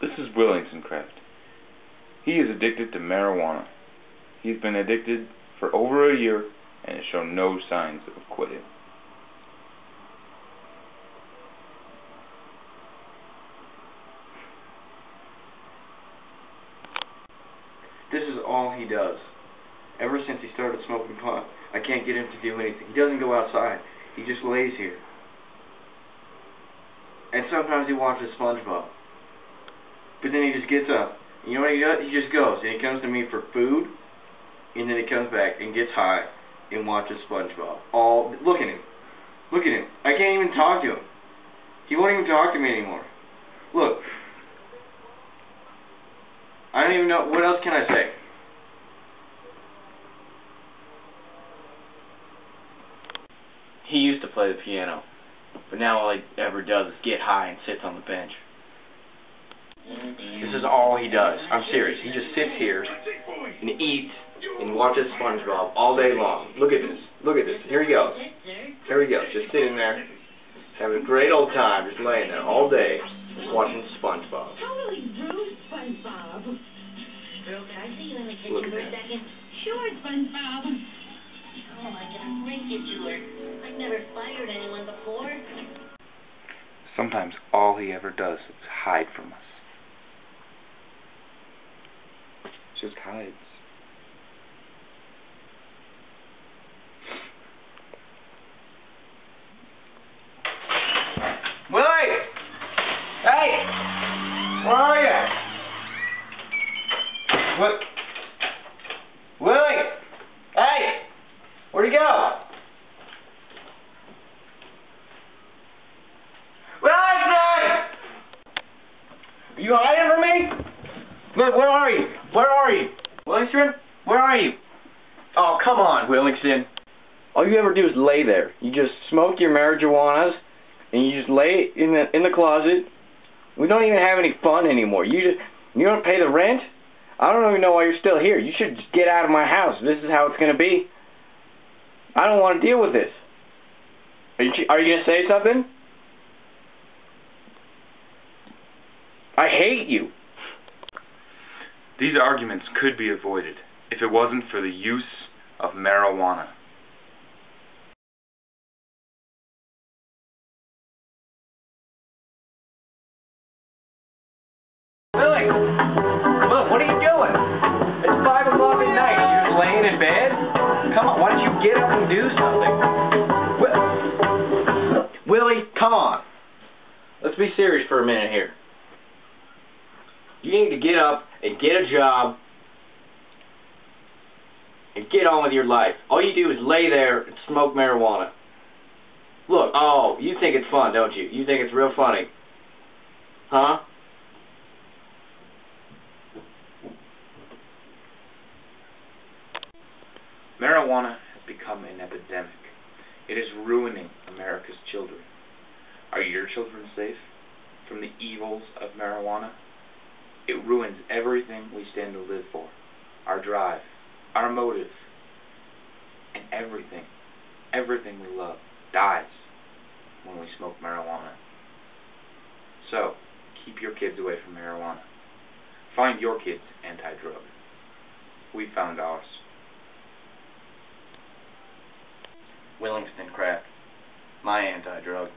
This is Willingstoncraft. He is addicted to marijuana. He's been addicted for over a year and has shown no signs of quitting. This is all he does. Ever since he started smoking pot, I can't get him to do anything. He doesn't go outside. He just lays here. And sometimes he watches SpongeBob. But then he just gets up. You know what he does? He just goes and he comes to me for food, and then he comes back and gets high and watches SpongeBob. All look at him, look at him. I can't even talk to him. He won't even talk to me anymore. Look. I don't even know what else can I say. He used to play the piano, but now all he ever does is get high and sits on the bench. This is all he does. I'm serious. He just sits here and eats and watches SpongeBob all day long. Look at this. Look at this. Here he goes. Here he goes. Just sitting there, having a great old time, just laying there all day, watching SpongeBob. Totally rude, SpongeBob. Girl, can I see you in the kitchen Look at for a second? Sure, SpongeBob. Oh, I can break you to. I've never fired anyone before. Sometimes all he ever does is hide from us. Just hides. Willie! Hey! Where are you? What? Willie! Hey! Where'd he go? Willie! Are you hiding from me? Where, where are you? Where are you? Willingston? Where are you? Oh, come on, Willingston. All you ever do is lay there. You just smoke your marijuanas and you just lay in the in the closet. We don't even have any fun anymore. You just you don't pay the rent. I don't even know why you're still here. You should just get out of my house. This is how it's gonna be. I don't want to deal with this. Are you are you gonna say something? I hate you. These arguments could be avoided if it wasn't for the use of marijuana. Look, what are you doing? It's five o'clock at night. You're just laying in bed. Come on, why don't you get up and do something? Wi- Willie, come on. Let's be serious for a minute here. You need to get up and get a job and get on with your life. All you do is lay there and smoke marijuana. Look, oh, you think it's fun, don't you? You think it's real funny. Huh? Marijuana has become an epidemic. It is ruining America's children. Are your children safe from the evils of marijuana? It ruins everything we stand to live for. Our drive, our motive, and everything, everything we love dies when we smoke marijuana. So, keep your kids away from marijuana. Find your kids anti-drug. We found ours. Willingstoncraft, my anti-drug.